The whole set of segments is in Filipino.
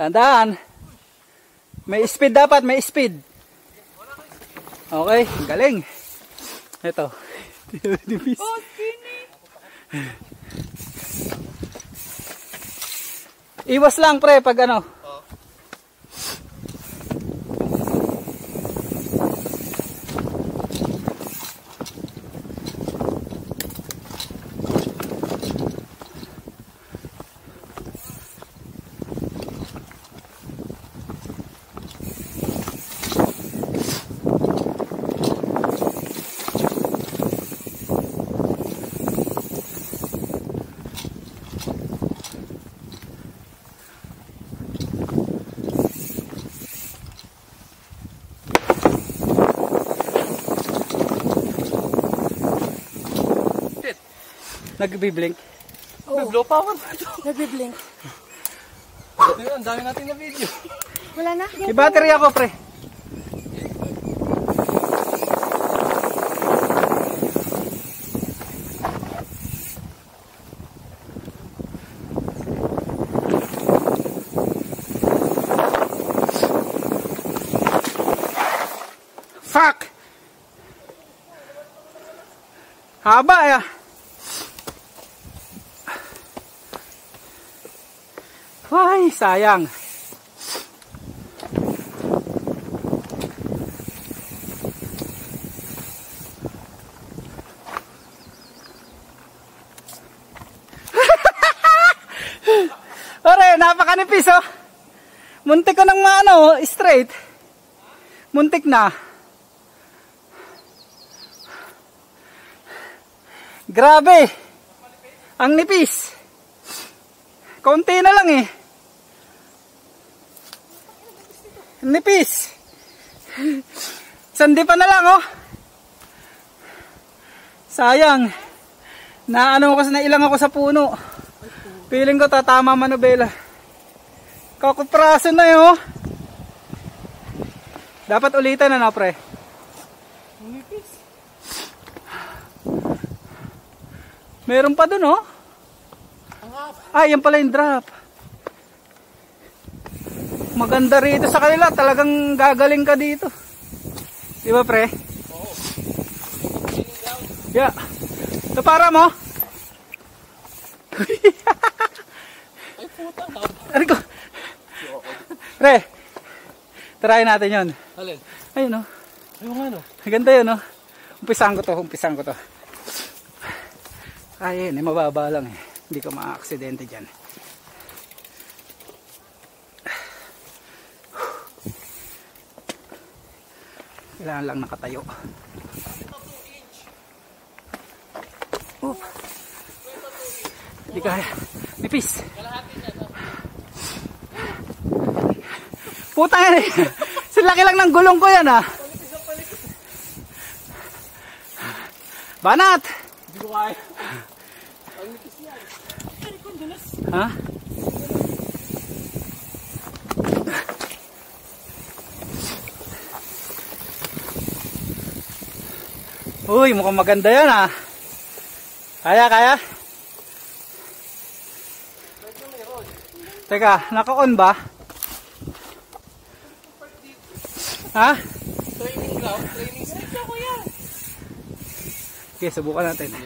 Tandaan. May speed dapat, may speed. Okay, galing. Ito. Nipis. Iwas lang pre pag ano. Nagbiblink. May blow power pa ito. Nagbe-blink. Ito yun, ang dami natin na video. Wala na. May battery ako pre. Fuck! Haba ya. Ay, sayang. Pare, napakanipis oh. Muntik ko ng ano, straight. Muntik na. Grabe. Ang nipis. Konti na lang eh. Nipis. Sandi pa na lang oh. Sayang. Naano ko na ilang ako sa puno. Feeling ko tatama manubela. Kakupraso na yun oh. Dapat ulitan na na pre. Meron pa dun oh. Ah, yan pala yung drop. Maganda rito sa kanila. Talagang gagaling ka dito. Di ba pre? Oo. Yeah. Ito para mo. Ay puta, Ano ko? Pre, try natin yon. Alin? Ayun oh. Ayun nga no. Maganda yun oh. Umpisahan ko to, umpisahan ko to. Ay, yun, eh, mababa lang eh. Hindi ko ma-aksidente dyan. Kailangan lang nakatayo. Oh. Hindi kaya. Nipis. Puta yan eh. Silaki lang ng gulong ko yan ah. Banat! Hindi ko kaya. Ha? Uy, mukhang maganda yan ah. Kaya, kaya? Teka, naka-on ba? Ha? Training ground, training stick ako yan. Okay, subukan natin.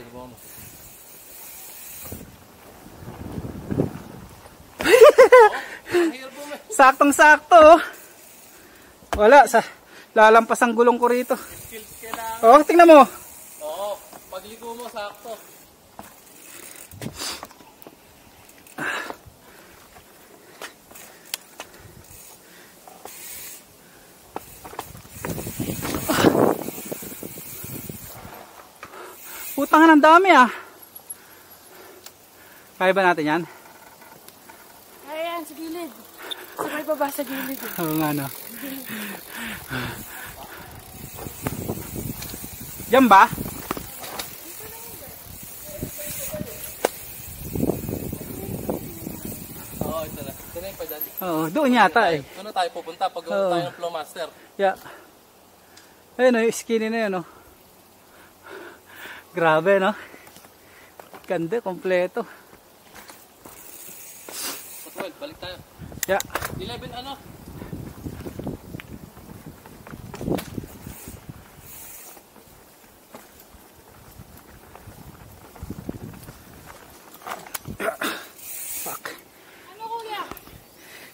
Saktong-sakto. oh. Wala sa lalampas ang gulong ko rito. Kailangan. Oh, tingnan mo. Oo, pagligo mo sakto. Putang ng dami ah. Kaya ba natin yan? Ayan, sa gilid. Sabay baba sa gilid. Oo nga no. Diyan ba? Oo, ito na. Ito na yung padyan. Oo, doon yata eh. Ano tayo pupunta pag Oo. tayo ng Flowmaster? Yeah. Ayun oh, yung skinny na yun oh. Grabe no. Ganda, kompleto. Patwell, balik tayo. Yeah. 11 ano? Fuck. Ano kuya?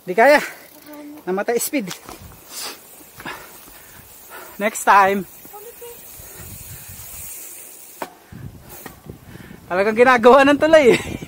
Di kaya. Namatay speed. Next time. Talagang ginagawa ng tulay eh.